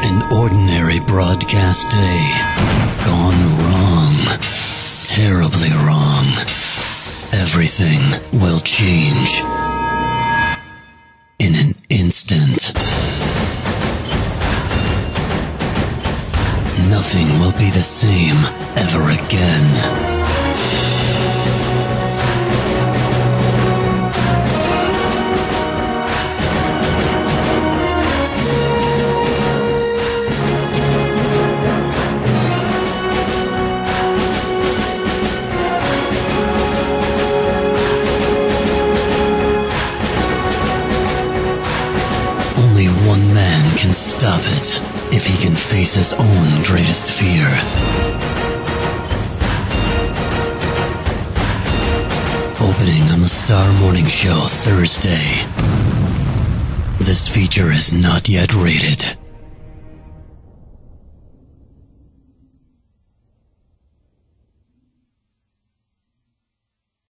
An ordinary broadcast day gone wrong. Terribly wrong. Everything will change. In an instant. Nothing will be the same ever again. One man can stop it if he can face his own greatest fear. Opening on the Star Morning Show Thursday. This feature is not yet rated.